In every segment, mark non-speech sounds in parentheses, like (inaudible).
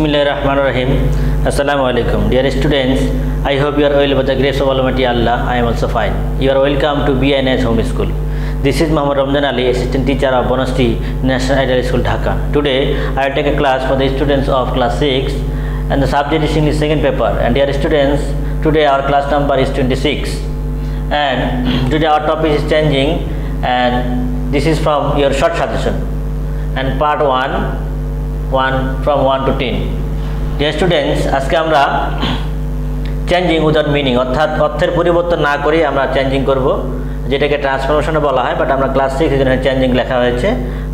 Bismillah ar-Rahman ar-Rahim. Assalamu alaikum. Dear students, I hope you are well by the grace of Almighty Allah. I am also fine. You are welcome to BNS Home School. This is Muhammad Ramzan Ali, Assistant Teacher of Bonasti National Ideal School, Dhaka. Today, I will take a class for the students of class 6 and the subject is English second paper. And dear students, today our class number is 26. And (clears throat) today our topic is changing and this is from your short suggestion. And part 1 one from one to ten dear students আজকে আমরা changing without meaning অর্থাৎ অর্থের পরিবর্তন না করে আমরা changing করব, যেটাকে ট্রান্সফরমেশনে বলা হয় বাট আমরা ক্লাস সিক্স এখানে চেঞ্জিং লেখা হয়েছে।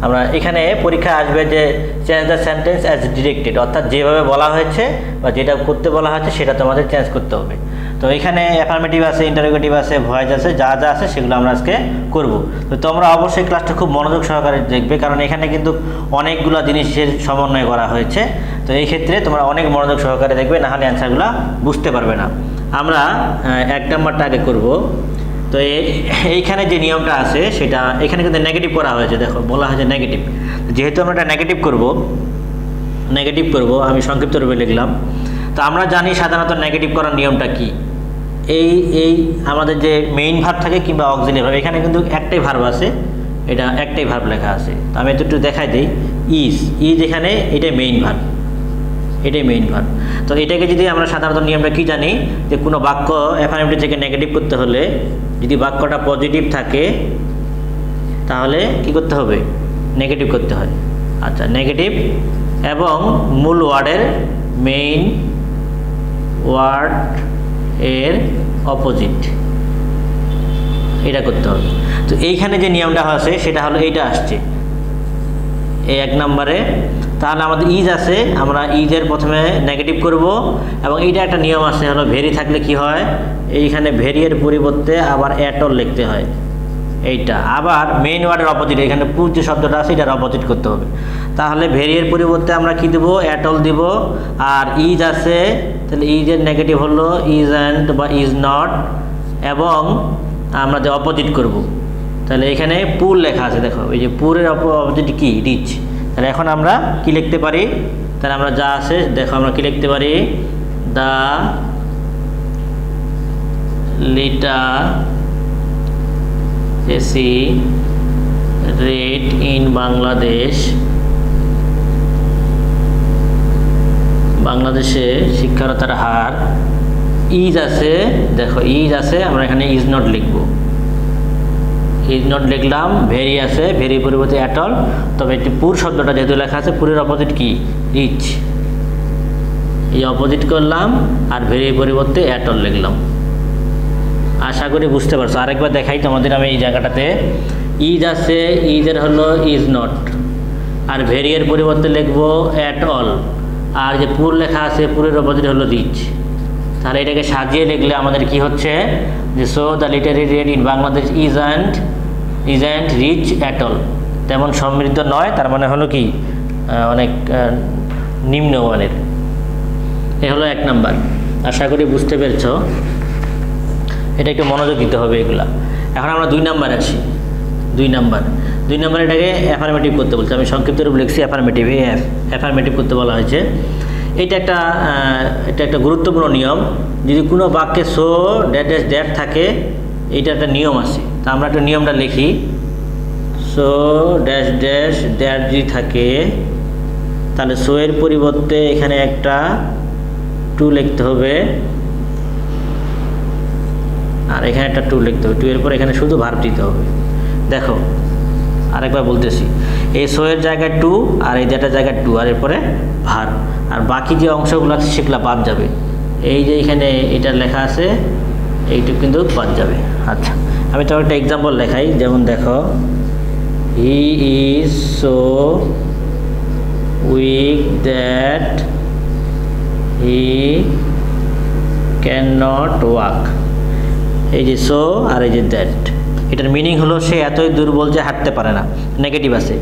আমরা এখানে পরীক্ষা আসবে যে change the sentence as directed অর্থাৎ যেভাবে বলা হয়েছে বা যেটা করতে বলা হয়েছে, সেটা তোমাদের চেঞ্জ করতে হবে। তো এখানে অ্যাফার্মেটিভ আছে ইন্টারোগেটিভ আছে ভয়েস আছে, যা যা আছে সেগুলো আমরা আজকে করব। তো তোমরা অবশ্যই ক্লাসটা খুব মনোযোগ সহকারে দেখবে, কারণ এখানে কিন্তু অনেকগুলো জিনিসের সমন্বয় করা হয়েছে। তো এই ক্ষেত্রে তোমরা অনেক মনোযোগ সহকারে দেখবে নাহলে অ্যান্সারগুলো বুঝতে পারবে না। আমরা এক নাম্বারটা আগে করব। তো এইখানে যে নিয়মটা আছে সেটা, এখানে কিন্তু নেগেটিভ করা হয়েছে, দেখো, বলা হয়েছে নেগেটিভ যেহেতু আমরা এটা নেগেটিভ করব নেগেটিভ করব, আমি সংক্ষিপ্ত রূপে লিখলাম। তো আমরা জানি সাধারণত নেগেটিভ করার নিয়মটা কি? এই এই আমাদের যে মেইন ভার্ব থাকে কিংবা অক্সিলি ভার্ব এখানে কিন্তু একটাই ভার্ব আছে, এটা একটাই ভার্ব লেখা আছে। তো আমি একটু দেখাই দিই ইজ ইজ এখানে এটাই মেইন ভার্ব এটাই মেইন ভার্ব তো এটাকে যদি আমরা সাধারণত নিয়মটা কি জানি, যে কোনো বাক্য অ্যাফার্মেটিভ থেকে নেগেটিভ করতে হলে যদি বাক্যটা পজিটিভ থাকে, তাহলে কি করতে হবে? নেগেটিভ করতে হয়। আচ্ছা নেগেটিভ এবং মূল ওয়ার্ডের মেইন ওয়ার্ড এর অপোজিট। এটা করতে হবে। তো এইখানে যে নিয়মটা আছে, সেটা হলো এইটা আসছে। এই এক নম্বরে, তাহলে আমাদের ইজ আছে, আমরা ইজের প্রথমে নেগেটিভ করব, এবং এইটা একটা নিয়ম আছে, হলো ভেরি থাকলে কি হয়? এইখানে ভেরিয়ের পরিবর্তে আবার অ্যাটল লিখতে হয়। এইটা। আবার মেইন ওয়ার্ডের অপোজিট এখানে পুর যে শব্দটা আছে, এটার অপোজিট করতে হবে। তাহলে ভেরিয়ের পরিবর্তে আমরা কি দেবো? অ্যাটল দিব। আর ইজ আছে, তাহলে ইজের নেগেটিভ হলো ইজ অ্যান্ড বা ইজ নট এবং আমরা যে অপোজিট করব। তাহলে এখানে পুর লেখা আছে, দেখো, এই যে পুরের অপোজিট কি? রিচ তাহলে এখন আমরা কি লিখতে পারি? তাহলে আমরা যা আছে, দেখো, আমরা কি লিখতে পারি? The literacy rate in Bangladesh. বাংলাদেশে শিক্ষারতার হার, ইজ আছে, দেখো, ইজ আছে, আমরা এখানে ইজ নট লিখব। ইজ নট লিখলাম, ভেরি আছে, ভেরি পরিবর্তে অ্যাটল তবে একটি পুর শব্দটা যেহেতু লেখা আছে, পুরের অপোজিট কি? রিচ এই অপোজিট করলাম, আর ভেরি পরিবর্তে অ্যাটল লিখলাম। আশা করি বুঝতে পারছ। আরেকবার দেখাই তোমাদের আমি এই জায়গাটাতে। ইজ আছে ইজের হলো ইজ নট আর ভেরিয়ের পরিবর্তে লিখব অ্যাট অল আর যে পুর লেখা আছে, পুরের অপোজিট হলো রিচ তাহলে এটাকে সাজিয়ে লিখলে আমাদের কি হচ্ছে? যে so the literacy rate in Bangladesh isn't isn't rich at all তেমন সমৃদ্ধ নয়, তার মানে হলো কি? অনেক নিম্নমানের। এ হলো এক নাম্বার। আশা করি বুঝতে পেরেছ। এটা একটু মনোযোগ দিতে হবে এগুলা। এখন আমরা দুই নাম্বার আসি। দুই নাম্বার। দুই নাম্বার এটাকে অ্যাফার্মেটিভ করতে বলছে। আমি সংক্ষিপ্ত রূপ লিখছি অ্যাফার্মেটিভ এ অ্যাফার্মেটিভ করতে বলা হয়েছে। এটা একটা এটা একটা গুরুত্বপূর্ণ নিয়ম। যদি কোনো বাক্যে সো ড্যাট ড্যাশ ড্যাট থাকে এইটা একটা নিয়ম আছে। তা আমরা একটা নিয়মটা লিখি। সো ড্যাশ ড্যাশ ড্যাট যদি থাকে, তাহলে এর পরিবর্তে এখানে একটা টু লিখতে হবে। আর এখানে একটা টু লিখতে হবে। টু এর পর এখানে শুধু ভার্ব দিতে হবে। দেখো, আরেকবার বলতেছি। এই সো এর জায়গায় টু আর এই যেটা জায়গায় টু আর এরপরে ভার আর বাকি যে অংশগুলো আছে সেগুলো বাদ যাবে। এই যে এখানে এটা লেখা আছে, এইটুকু কিন্তু বাদ যাবে। আচ্ছা আমি তো একটা এক্সাম্পল লেখাই। যেমন দেখো he is so weak that he can not walk এই যে সো আর এই যে দ্যাট এটার মিনিং হলো সে এতই দুর্বল যে হাঁটতে পারে না। নেগেটিভ আছে।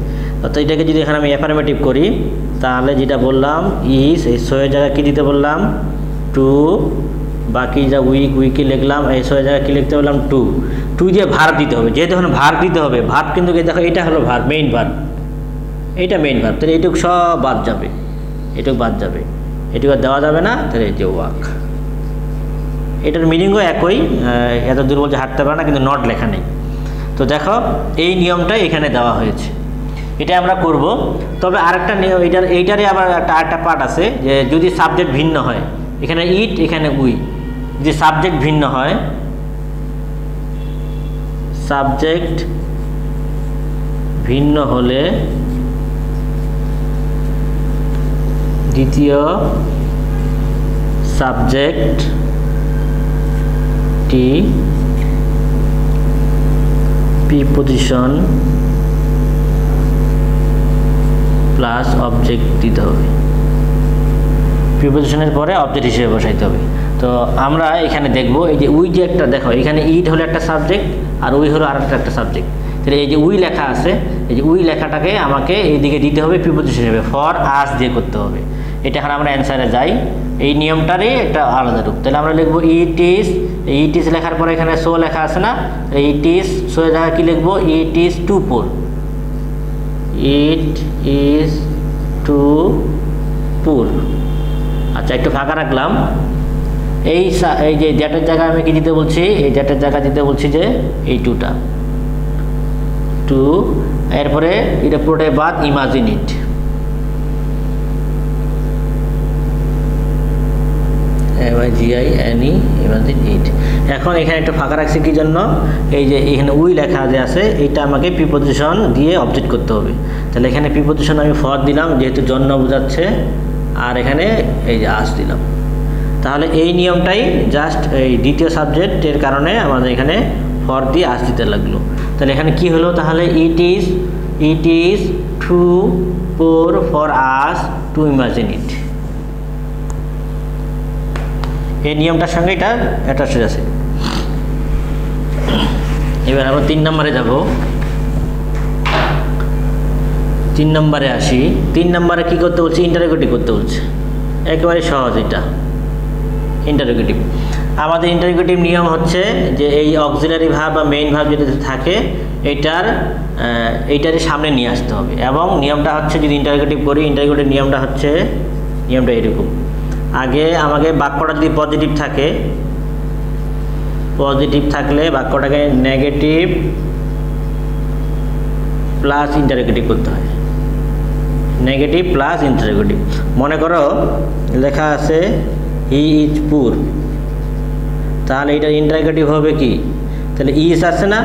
তো এটাকে যদি এখানে আমি অ্যাফার্মেটিভ করি, তাহলে যেটা বললাম ইস এই সোয়ের জায়গায় কী দিতে বললাম? টু বাকি যা উইক উইকে লিখলাম, এই সোয়ের জায়গায় কী লিখতে বললাম? টু টু দিয়ে ভার দিতে হবে, যেহেতু এখন ভার দিতে হবে ভার কিন্তু দেখো, এটা হলো ভার মেইন ভার এইটা মেইন ভার তাহলে এইটুকু সব বাদ যাবে। এটুকু বাদ যাবে। এটুকু দেওয়া যাবে না, তাহলে এই যে ওয়াক এটার মিনিংও একই এত দূর বলছে হাঁটতে পারে না, কিন্তু নট লেখা নেই। তো দেখো, এই নিয়মটা এখানে দেওয়া হয়েছে। এটা আমরা করব। তবে আরেকটা নিয়ম, এইটার, এইটারই আবার একটা, আরেকটা পার্ট আছে, যে যদি সাবজেক্ট ভিন্ন হয়, এখানে ইট এখানে উই যদি সাবজেক্ট ভিন্ন হয় সাবজেক্ট ভিন্ন হলে দ্বিতীয় সাবজেক্টটি প্রিপোজিশন প্লাস অবজেক্ট দিতে হবে। প্রিপোজিশনের পরে অবজেক্ট হিসেবে বসাইতে হবে। তো আমরা এখানে দেখব, এই যে উই যে একটা, দেখো, এখানে ইট হলো একটা সাবজেক্ট আর উই হলো আর একটা সাবজেক্ট তাহলে এই যে উই লেখা আছে, এই যে উই লেখাটাকে আমাকে এইদিকে দিতে হবে প্রিপোজিশন হিসেবে ফর আস দিয়ে করতে হবে। এটা এখন আমরা অ্যান্সারে যাই। এই নিয়মটারই একটা আলাদা রূপ। তাহলে আমরা লিখব ইট ইস ইট ইস লেখার পরে এখানে সো লেখা আছে না? ইট ইস সো জায়গায় কী লিখব? It is too poor it is too poor আচ্ছা একটু ফাঁকা রাখলাম। এই এই যে ডেটের জায়গায় আমি কি দিতে বলছি? এই ডেটের জায়গা দিতে বলছি যে এই টুটা। টু, এরপরে এটা পুরোটাই বাদ, imagine it. M I G I N E imagine it এখন এখানে একটু ফাঁকা রাখছি কি জন্য? এই যে এখানে উই লেখা যে আছে, এটা আমাকে প্রিপোজিশন দিয়ে অবজেক্ট করতে হবে। তাহলে এখানে প্রিপোজিশন আমি ফর দিলাম, যেহেতু জন্য বোঝাচ্ছে, আর এখানে এই যে আস দিলাম। তাহলে এই নিয়মটাই জাস্ট এই দ্বিতীয় সাবজেক্টের কারণে আমাদের এখানে ফর দিয়ে আস দিতে লাগল। তাহলে এখানে কি হলো? তাহলে it is it is too poor for us to imagine it এই নিয়মটার সঙ্গে এটা অ্যাটাচ আছে এবার আমরা তিন নম্বরে যাব। তিন নম্বরে আসি। তিন নম্বরে কি করতে বলছে? ইন্টারোগেটিভ করতে বলছে। একেবারে সহজ এটা। ইন্টারোগেটিভ আমাদের ইন্টারোগেটিভ নিয়ম হচ্ছে যে এই অক্সিলারি ভাব বা মেইন ভাব যেটা থাকে এইটার এইটারই সামনে নিয়ে আসতে হবে। এবং নিয়মটা হচ্ছে যদি ইন্টারোগেটিভ করি ইন্টারোগেটিভ নিয়মটা হচ্ছে, নিয়মটা এরকম। আগে আমাকে বাক্যটা যদি পজিটিভ থাকে পজিটিভ থাকলে বাক্যটাকে নেগেটিভ প্লাস ইন্টারোগেটিভ করতে হয়। নেগেটিভ প্লাস ইন্টারোগেটিভ মনে করো, লেখা আছে হি ইজ পুর তাহলে এটা ইন্টারোগেটিভ হবে কি? তাহলে ইজ আছে না?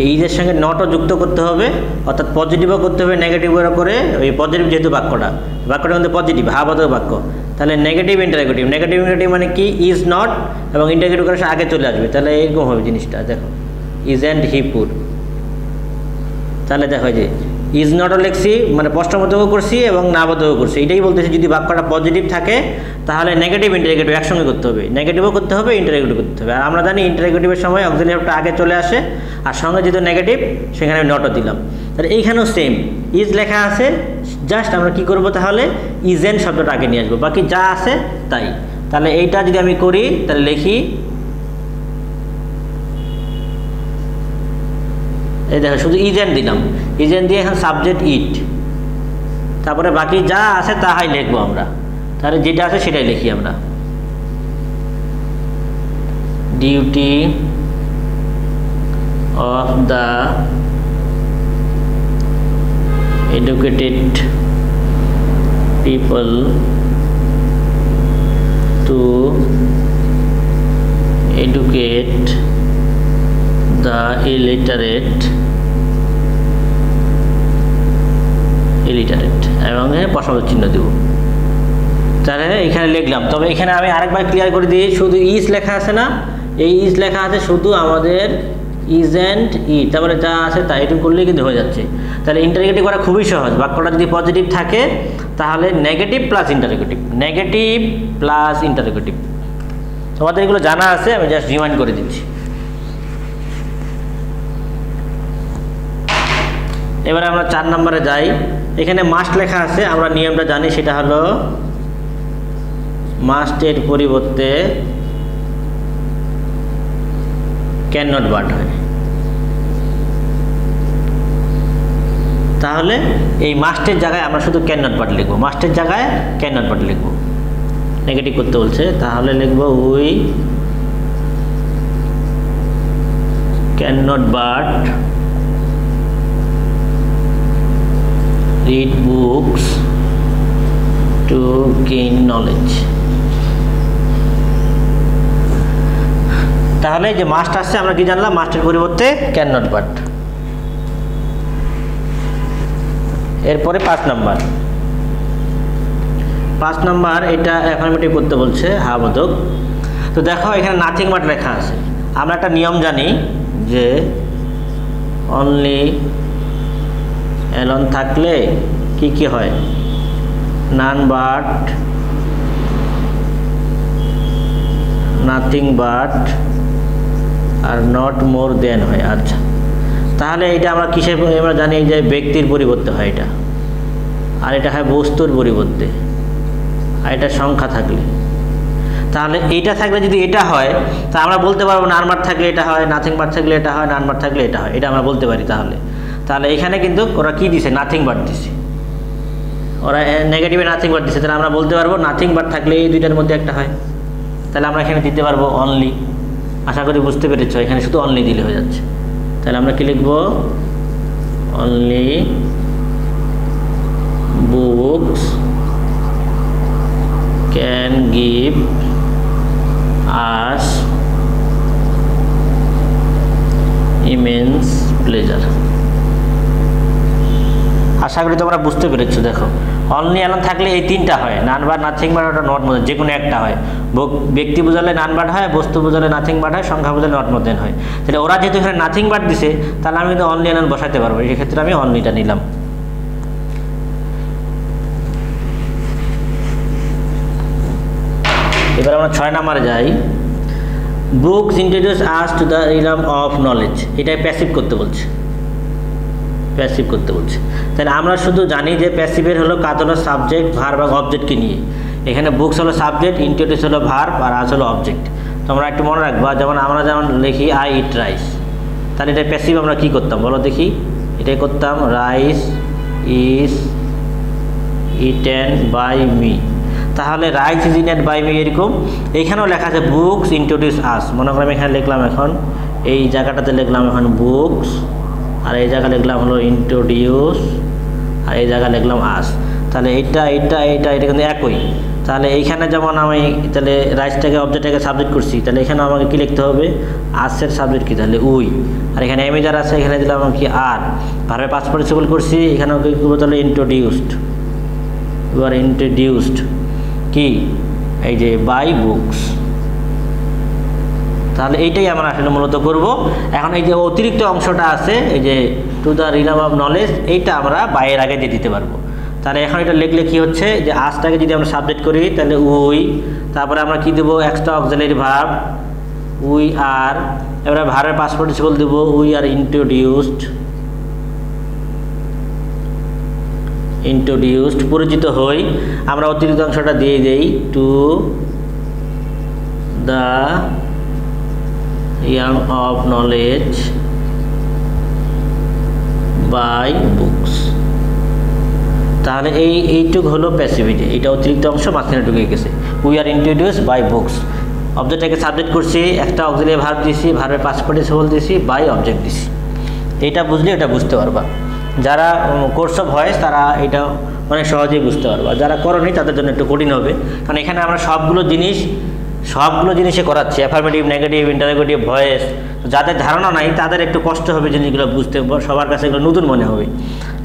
এই ইজের সঙ্গে নটও যুক্ত করতে হবে, অর্থাৎ পজিটিভও করতে হবে নেগেটিভের করে, ওই পজিটিভ যেহেতু বাক্যটা, বাক্যটার মধ্যে পজিটিভ হাবাদক বাক্য। তাহলে নেগেটিভ ইন্টারোগেটিভ নেগেটিভ ইন্টারোগেটিভ মানে কি? ইজ নট এবং ইন্টারোগেটিভ করে সে আগে চলে আসবে। তাহলে এরকম হবে জিনিসটা, দেখো। ইজ অ্যান্ড হি পুর তাহলে দেখো যে ইজ নটও লিখছি মানে প্রশ্নবোধকও করছি এবং নাবোধকও করছি। এটাই বলতেছি, যদি বাক্যটা পজিটিভ থাকে, তাহলে নেগেটিভ ইন্টারগেটিভ একসঙ্গে করতে হবে। নেগেটিভও করতে হবে ইন্টারগেটিভ করতে হবে। আর আমরা জানি ইন্টারগেটিভের সময় অক্সিলিয়ারটা আগে চলে আসে। আর সঙ্গে যেহেতু নেগেটিভ সেখানে আমি নটও দিলাম। তাহলে এইখানেও সেম ইজ লেখা আছে জাস্ট আমরা কি করব তাহলে ইজেন শব্দটা আগে নিয়ে আসব। বাকি যা আছে তাই। তাহলে এইটা যদি আমি করি, তাহলে লিখি, এই দেখো, শুধু ইজেন দিলাম। ইজেন দিয়ে এখন সাবজেক্ট ইট। তারপরে বাকি যা আছে তাহাই লিখব আমরা। তাহলে যেটা আছে সেটাই লিখি আমরা। Duty of the educated people to educate the illiterate. Illiterate. এবং প্রশ্ন চিহ্ন দেব। তাহলে এখানে লিখলাম। তবে এখানে আমি আরেকবার ক্লিয়ার করে দিই, শুধু ইজ লেখা আছে না? এই ইজ লেখা আছে শুধু আমাদের ইজ অ্যান্ড ই তারপরে যা আছে তা এটুকু করলেই কিন্তু হয়ে যাচ্ছে। তাহলে ইন্টারগেটিভ করা খুবই সহজ। বাক্যটা যদি পজিটিভ থাকে, তাহলে negative plus interrogative negative plus interrogative তোমাদের এগুলো জানা আছে, আমি জাস্ট রিমাইন্ড করে দিচ্ছি। এবারে আমরা চার নম্বরে যাই। এখানে মাস্ট লেখা আছে, আমরা নিয়মটা জানি, সেটা হলো মাস্টের পরিবর্তে ক্যান নট বাট হয়। তাহলে এই মাস্টের জায়গায় আমরা শুধু ক্যান নট বাট লিখব। মাস্টের জায়গায় ক্যান নট বাট লিখব। নেগেটিভ করতে বলছে, তাহলে লিখব we can not but read books to gain knowledge তাহলে যে মাস্ট আসছে, আমরা কি জানলাম? মাস্টের পরিবর্তে ক্যান নট বাট এরপরে পাঁচ নাম্বার। পাঁচ নাম্বার, এটা অ্যাফার্মেটিভ করতে বলছে হা বোধক তো দেখো, এখানে নাথিং বাট লেখা আছে। আমরা একটা নিয়ম জানি যে অনলি অ্যালন থাকলে কি কি হয়? নান বাট নাথিং বাট আর নট মোর দেন হয়। আচ্ছা। তাহলে এটা আমরা কিসের আমরা জানি যে ব্যক্তির পরিবর্তে হয় এটা। আর এটা হয় বস্তুর পরিবর্তে। আর এটা সংখ্যা থাকলে। তাহলে এইটা থাকলে যদি এটা হয়, তা আমরা বলতে পারব নানবার থাকলে এটা হয় নাথিং বার থাকলে এটা হয় নানবার থাকলে এটা হয়। এটা আমরা বলতে পারি তাহলে। তাহলে এখানে কিন্তু ওরা কি দিছে? নাথিং বাট দিছে। ওরা নেগেটিভে নাথিং বাট দিছে। তাহলে আমরা বলতে পারব নাথিং বাট থাকলে এই দুইটার মধ্যে একটা হয়। তাহলে আমরা এখানে দিতে পারব অনলি আশা করি বুঝতে পেরেছ, এখানে শুধু অনলি দিলে হয়ে যাচ্ছে। তাহলে আমরা কি লিখব? Only books can give us immense pleasure আশা করি তোমরা বুঝতে পেরেছ, দেখো। অনলি অ্যালন থাকলে এই তিনটা হয়, নান বার নাথিং বার ওটা নট মধ্যে যে কোনো একটা হয়। ব্যক্তি বোঝালে নান বাট হয়, বস্তু বোঝালে নাথিং বাট হয়, সংখ্যা বোঝালে নট মধ্যে হয়। তাহলে ওরা যেহেতু এখানে নাথিং বাট দিছে, তাহলে আমি কিন্তু অনলি অ্যালন বসাতে পারব। সেক্ষেত্রে আমি অনলিটা নিলাম। এবার আমরা ছয় নাম্বারে যাই। Books introduce us to the realm of knowledge এটাই প্যাসিভ করতে বলছে। প্যাসিভ করতে বলছে। তাহলে আমরা শুধু জানি যে প্যাসিভের হলো কাজ হলো সাবজেক্ট ভার বা অবজেক্টকে নিয়ে। এখানে বুকস হলো সাবজেক্ট ইন্ট্রোডিউস হলো ভার আর আজ হলো অবজেক্ট তোমরা একটু মনে রাখবা, যেমন আমরা যেমন লিখি আই ইট রাইস তাহলে এটা প্যাসিভ আমরা কি করতাম? বলো দেখি। এটাই করতাম rice is eaten by me তাহলে rice is eaten by me এরকম। এখানেও লেখা আছে বুকস ইন্ট্রোডিউস আস মনে করলাম এখানে লিখলাম এখন, এই জায়গাটাতে লিখলাম এখন বুকস আর এই জায়গা লিখলাম হলো ইন্ট্রোডিউস আর এই জায়গা লিখলাম আস তাহলে এইটা এইটা এইটা এটা কিন্তু একই। তাহলে এইখানে যেমন আমি তাহলে রাইসটাকে অবজেক্টটাকে সাবজেক্ট করছি, তাহলে এখানে আমাকে কি লিখতে হবে? আসের সাবজেক্ট কি? তাহলে উই। আর এখানে এমেজার আছে, এখানে দিলাম কি আর ভাবে পাঁচ পার্টিসিপল করছি, এখানে কি করব তাহলে ইন্ট্রোডিউসড ইউ আর ইন্ট্রোডিউসড কি? এই যে বাই বুকস তাহলে এইটাই আমরা আসলে মূলত করব। এখন এই যে অতিরিক্ত অংশটা আছে, এই যে to the realm of knowledge এইটা আমরা বাইয়ের আগে দিয়ে দিতে পারব। তাহলে এখন এটা লিখলে কি হচ্ছে, যে আজটাকে যদি আমরা সাবজেক্ট করি, তাহলে উই, তারপরে আমরা কি দেবো extra auxiliary verb we are, এবারে ভারের পাস পার্টিসিপল দেবো, উই আর ইন্ট্রোডিউসড ইন্ট্রোডিউসড পরিচিত হই। আমরা অতিরিক্ত অংশটা দিয়ে দেই to the young of knowledge by books তাহলে এই, এইটুক হলো প্যাসিভিটি এটা অতিরিক্ত অংশ মাঝখানে ঢুকে গেছে। We are introduce by books অবজেক্টটাকে subject করছি, একটা অক্সিলিয়ারি ভার্ব দিছি ভার্বের পাসপোর্টে পার্টিসিপল দিছি বাই অবজেক্ট দিছি। এটা বুঝলে এটা বুঝতে পারবা। যারা কোর্স অফ ভয়েস তারা এটা অনেক সহজেই বুঝতে পারবা। যারা করনি, তাদের জন্য একটু কঠিন হবে। কারণ এখানে আমরা সবগুলো জিনিস সবগুলো জিনিসে করাচ্ছে অ্যাফার্মেটিভ নেগেটিভ ইন্টারোগেটিভ ভয়েস যাদের ধারণা নাই তাদের একটু কষ্ট হবে জিনিসগুলো বুঝতে সবার কাছে এগুলো নতুন মনে হবে।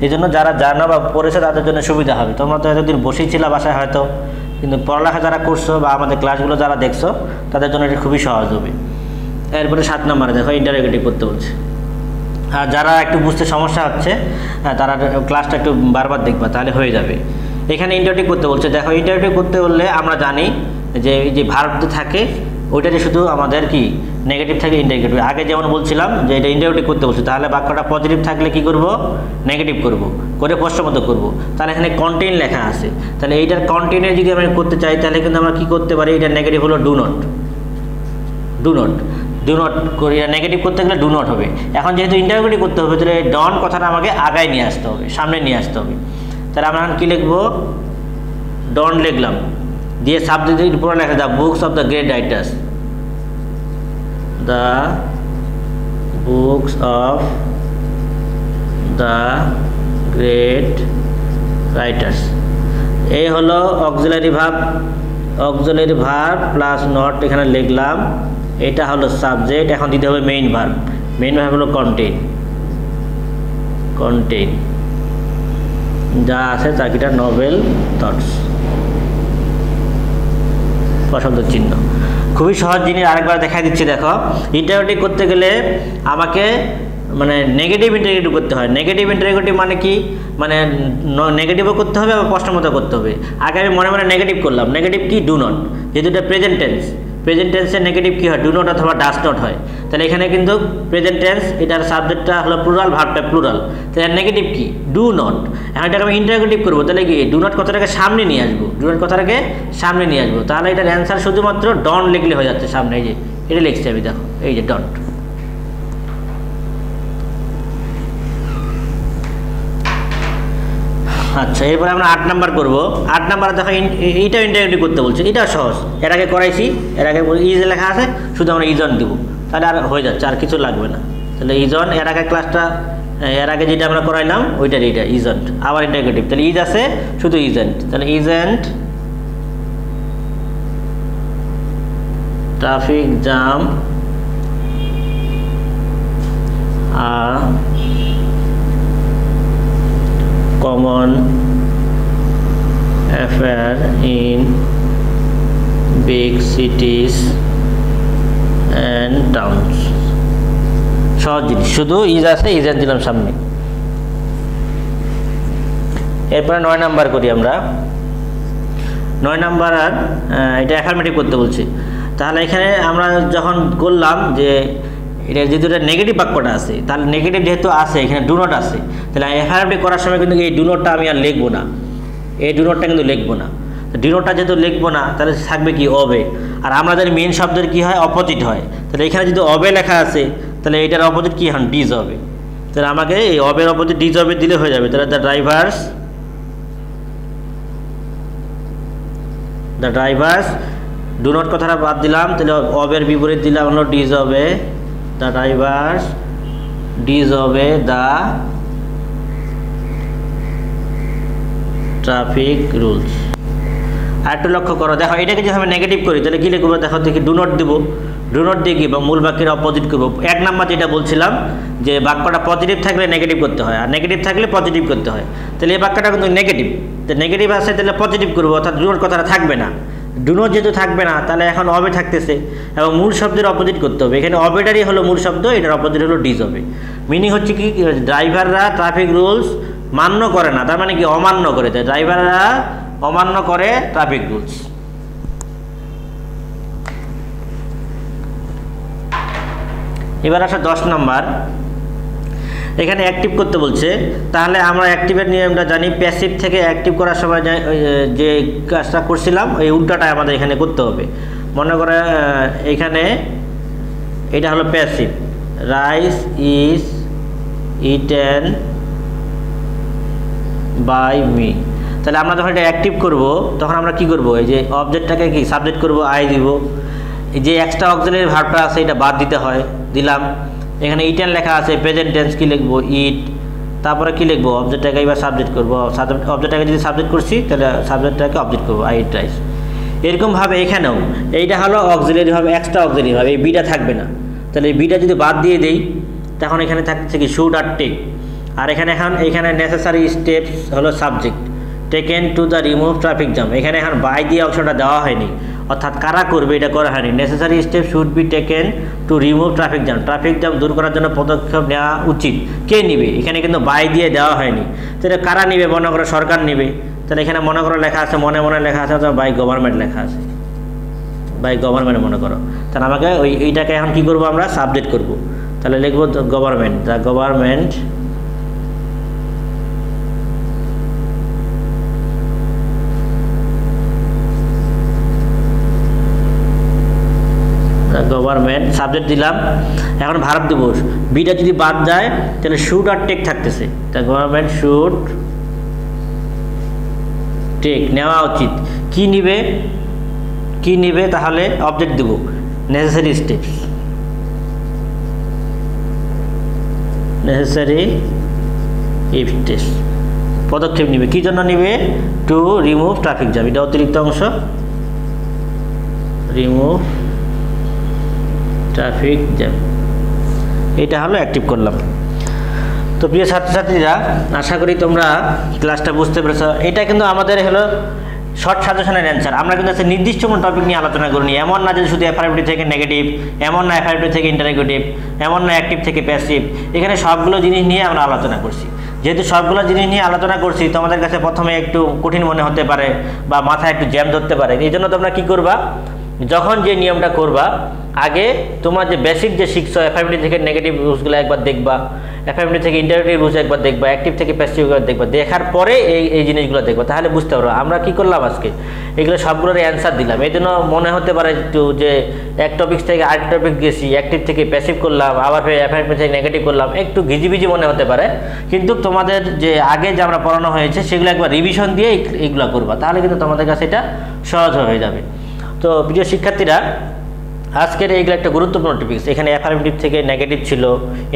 এই জন্য যারা জানো বা পড়েছে তাদের জন্য সুবিধা হবে। তোমরা তো এতদিন বসেই ছিল বাসায় হয়তো, কিন্তু পড়ালেখা যারা করছ বা আমাদের ক্লাসগুলো যারা দেখছ, তাদের জন্য এটা খুবই সহজ হবে। এরপরে সাত নম্বরে দেখো ইন্টারোগেটিভ করতে বলছে। আর যারা একটু বুঝতে সমস্যা হচ্ছে তারা ক্লাসটা একটু বারবার দেখবা, তাহলে হয়ে যাবে। এখানে ইন্টারভিউ করতে বলছে, দেখো ইন্টারভিউ করতে বললে আমরা জানি যে এই যে ভার্ব থাকে ওইটাতে শুধু আমাদের কি নেগেটিভ থাকে ইন্টারগেটিভ আগে যেমন বলছিলাম যে এটা ইন্টারভিউ করতে বলছি, তাহলে বাক্যটা পজিটিভ থাকলে কি করব? নেগেটিভ করব, করে প্রশ্নমত করব। তাহলে এখানে কন্টেন লেখা আছে। তাহলে এইটার কন্টেন্টে যদি আমরা করতে চাই, তাহলে কিন্তু আমরা কি করতে পারি? এটা নেগেটিভ হলো do not do not do not করি নেগেটিভ করতে গেলে ডু নট হবে। এখন যেহেতু ইন্টারোগেটিভ করতে হবে, তাহলে ডন কথাটা আমাকে আগায় নিয়ে আসতে হবে, সামনে নিয়ে আসতে হবে। তাহলে আমরা এখন কী লিখব? ডন লিখলাম। দিয়ে সাবজেক্টের উপরে লেখা the books of the great writers the books of the great writers এই হলো অক্সিলারি ভাব অক্সিলারি ভাব প্লাস নট এখানে লিখলাম। এটা হলো সাবজেক্ট এখন দিতে হবে মেইন ভার্ব মেইন ভার্ব হলো কন্টেন কন্টেন যা আছে তাকিটা নভেল থটস পছন্দ চিহ্ন। খুবই সহজ জিনিস আরেকবার দেখা দিচ্ছি, দেখো। ইন্টারগেটিভ করতে গেলে আমাকে মানে নেগেটিভ ইন্টারগেটিভ করতে হয়। নেগেটিভ ইন্টারগেটিভ মানে কি? মানে নেগেটিভও করতে হবে, আবার প্রশ্ন মতো করতে হবে। আগে আমি মনে মনে নেগেটিভ করলাম। নেগেটিভ কি? ডু নট যেহেতু এটা প্রেজেন্ট টেন্স প্রেজেন্ট টেন্সের নেগেটিভ কী হয়? ডু নট অথবা ডাস নট হয়। তাহলে এখানে কিন্তু প্রেজেন্ট টেন্স এটার সাবজেক্টটা হলো প্লুরাল ভার্বটা প্লুরাল তাহলে নেগেটিভ কি? ডু নট এখন এটাকে আমি ইন্টারগেটিভ করব। তাহলে কি? ডু নট কথাটাকে সামনে নিয়ে আসব। ডু নট কথাটাকে সামনে নিয়ে আসব। তাহলে এটার অ্যান্সার শুধুমাত্র ডন লিখলে হয়ে যাচ্ছে সামনে। এই যে, এটা লিখছি আমি, দেখো। এই যে ডট আচ্ছা এরপরে আমরা আট নাম্বার করব। আট নাম্বার দেখো এইটাও ইন্টারভিউ করতে বলছে। এটা সহজ। এর আগে করাইছি। এর আগে ইজ লেখা আছে। শুধু আমরা ইজন দিব। তাহলে আর হয়ে যাচ্ছে, আর কিছু লাগবে না। তাহলে ইজন, এর আগে ক্লাসটা এর আগে যেটা আমরা করাইলাম ওইটার এটা ইজেন্ট আবার ইন্টারগেটিভ তাহলে ইজ আছে, শুধু ইজেন্ট তাহলে ইজেন্ট ট্রাফিক আর common affair in big cities and towns সহজ জিনিস। শুধু ইজ আছে ইজান দিলাম সামনে। এরপরে নয় নাম্বার করি আমরা। নয় নাম্বার আর এটা অ্যাফার্মেটিভ করতে বলছি। তাহলে এখানে আমরা যখন করলাম যে এটা যেহেতু এটা নেগেটিভ বাক্যটা আছে, তাহলে নেগেটিভ যেহেতু আছে, এখানে ডু আছে, তাহলে এফআইআরটি করার সময় কিন্তু এই ডু আমি আর লিখব না। এই ডু কিন্তু লিখব না। ডু নটটা যেহেতু লিখব না, তাহলে থাকবে কি অবে? আর আমাদের মেন শব্দের কি হয়? অপোজিট হয়। তাহলে এখানে যদি অবে লেখা আছে, তাহলে এটার অপোজিট কি হন ডিজ হবে তাহলে আমাকে এই অবের অপোজিট ডিজ অবে দিলে হয়ে যাবে। তাহলে the drivers the drivers do not কথাটা বাদ দিলাম। তাহলে অবের বিপরীত দিলাম হলো ডিজ হবে দ্য ড্রাইভার্স ডিজ হবে দ্য ট্রাফিক রুলস আর একটু লক্ষ্য করো, দেখো, এটাকে যদি আমি নেগেটিভ করি, তাহলে কী লিখব? দেখো, দেখি ডু নট দিব। ডু নট দিয়ে কি বা মূল বাক্যের অপোজিট করব। এক নাম্বার যেটা বলছিলাম, যে বাক্যটা পজিটিভ থাকলে নেগেটিভ করতে হয়, আর নেগেটিভ থাকলে পজিটিভ করতে হয়। তাহলে এই বাক্যটা কিন্তু নেগেটিভ তো নেগেটিভ আসে তাহলে পজিটিভ করব, অর্থাৎ ডু নট কথাটা থাকবে না। ডুনো যেহেতু থাকবে না, তাহলে এখন অবে থাকতেছে। এবং মূল শব্দের অপোজিট করতে হবে। এখানে অবেটারই হলো মূল শব্দ, এটার অপোজিট হলো ডিজ হবে মিনিং হচ্ছে কি ড্রাইভাররা ট্রাফিক রুলস মান্য করে না। তার মানে কি, অমান্য করে। তাই ড্রাইভাররা অমান্য করে ট্রাফিক রুলস এবার আসা দশ নম্বর। এখানে অ্যাক্টিভ করতে বলছে, তাহলে আমরা অ্যাক্টিভের নিয়মটা জানি প্যাসিভ থেকে অ্যাক্টিভ করার সময় যে কাজটা করছিলাম, ওই উল্টাটা আমাদের এখানে করতে হবে। মনে করে এখানে এটা হলো passive rice is eaten by me তাহলে আমরা যখন এটা অ্যাক্টিভ করব, তখন আমরা কি করব? এই যে অবজেক্টটাকে কি সাবজেক্ট করব? আই দিব। এই যে এক্সট্রা অক্সিলারি ভার্বটা আছে, এটা বাদ দিতে হয়। দিলাম। এখানে ইটেন লেখা আছে প্রেজেন্ট টেন্স কি লিখব? ইট তারপরে কি লিখব? অবজেক্টটাকে এবার সাবজেক্ট করব। অবজেক্টটাকে যদি সাবজেক্ট করছি, তাহলে সাবজেক্টটাকে অবজেক্ট করব আই ইট রাইস এরকমভাবে এখানেও, এইটা হলো অক্সিলারি হবে এক্সট্রা অক্সিলারি হবে এই বিটা থাকবে না। তাহলে এই বিটা যদি বাদ দিয়ে দেই, তখন এখানে থাকছে কি শুড আর টেক আর এখানে এখন, এখানে নেসেসারি স্টেপস হলো subject taken to the remove traffic jam এখানে এখন বাই দিয়ে অংশটা দেওয়া হয়নি। অর্থাৎ কারা করবে এটা করা হয়নি। Necessary step should be taken to remove traffic jam traffic jam দূর করার জন্য পদক্ষেপ নেওয়া উচিত। কে নিবে? এখানে কিন্তু বাই দিয়ে দেওয়া হয়নি। তাহলে কারা নিবে? মনে করো সরকার নিবে। তাহলে এখানে মনে করো লেখা আছে, মনে মনে লেখা আছে, অথবা বাই গভর্নমেন্ট লেখা আছে। বাই গভর্নমেন্ট মনে করো। তাহলে আমাকে ওই, এইটাকে এখন কী করব আমরা? সাবজেক্ট করব। তাহলে লিখব government the government government subject দিলাম। এখন ভারত দেবো বিটা যদি বাদ যায়, তাহলে শুট আর টেক থাকতেছে। তা গভর্নমেন্ট শুট টেক নেওয়া উচিত। কি নিবে? কি নিবে? তাহলে অবজেক্ট দেব। নেসেসারি স্টেপস নেসেসারি স্টেপস পদক্ষেপ নিবে। কি জন্য নিবে? টু রিমুভ ট্রাফিক জ্যাম এটা অতিরিক্ত অংশ। রিমুভ ট্রাফিক জ্যাম এটা হলো অ্যাক্টিভ করলাম। তো প্রিয় ছাত্রছাত্রীরা, আশা করি তোমরা ক্লাসটা বুঝতে পেরেছ। এটা কিন্তু আমাদের হলো শর্ট সাজেশনের অ্যান্সার আমরা কিন্তু নির্দিষ্ট কোনো টপিক নিয়ে আলোচনা করিনি। এমন না যে শুধু এফআরএফটি থেকে নেগেটিভ এমন না এফআরএফটি থেকে ইন্টারনেগেটিভ এমন না অ্যাক্টিভ থেকে প্যাসিভ এখানে সবগুলো জিনিস নিয়ে আমরা আলোচনা করছি। যেহেতু সবগুলো জিনিস নিয়ে আলোচনা করছি, তোমাদের কাছে প্রথমে একটু কঠিন মনে হতে পারে বা মাথায় একটু জ্যাম ধরতে পারে। এই জন্য তোমরা কী করবা? যখন যে নিয়মটা করবা, আগে তোমার যে বেসিক যে শিখছো এফআইএমডি থেকে নেগেটিভ রুলসগুলো একবার দেখবা এফআইএমডি থেকে ইন্টারনেটিভ রুলস একবার দেখবা অ্যাক্টিভ থেকে প্যাসিভ একবার দেখবা, দেখার পরে এই এই জিনিসগুলো দেখবা, তাহলে বুঝতে পারব। আমরা কি করলাম আজকে? এগুলো সবগুলোর অ্যান্সার দিলাম। এই জন্য মনে হতে পারে একটু যে এক টপিক থেকে আরেক টপিক গেছি অ্যাক্টিভ থেকে প্যাসিভ করলাম, আবার ফের এফআইএমডি থেকে নেগেটিভ করলাম, একটু ঘিজিবিজি মনে হতে পারে। কিন্তু তোমাদের যে আগে যে আমরা পড়ানো হয়েছে, সেগুলো একবার রিভিশন দিয়ে এইগুলো করবা, তাহলে কিন্তু তোমাদের কাছে এটা সহজ হয়ে যাবে। তো প্রিয় শিক্ষার্থীরা আজকের এইগুলো একটা গুরুত্বপূর্ণ টপিক্স এখানে অ্যাফার্মেটিভ থেকে নেগেটিভ ছিল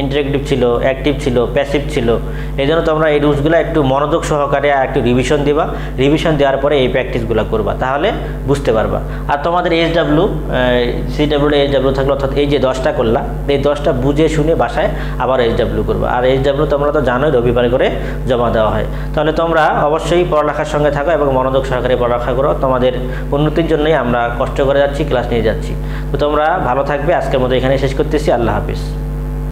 ইন্টারেক্টিভ ছিল অ্যাক্টিভ ছিল প্যাসিভ ছিল। এই জন্য তোমরা এই রুলসগুলো একটু মনোযোগ সহকারে একটু রিভিশন দিবা। রিভিশন দেওয়ার পরে এই প্র্যাকটিসগুলো করবা, তাহলে বুঝতে পারবা। আর তোমাদের H W C W H W থাকলে অর্থাৎ এই যে দশটা করলা, এই দশটা বুঝে শুনে বাসায় আবার এইচ ডাব্লু করবা। আর এইচ ডাব্লু তোমরা তো জানোই, রবিবার করে জমা দেওয়া হয়। তাহলে তোমরা অবশ্যই পড়ালেখার সঙ্গে থাকো এবং মনোযোগ সহকারে পড়ালেখা করো। তোমাদের উন্নতির জন্যই আমরা কষ্ট করে যাচ্ছি ক্লাস নিয়ে যাচ্ছি। তো তোমরা ভালো থাকবে। আজকের মতো এখানে শেষ করতেছি। আল্লাহ হাফিজ।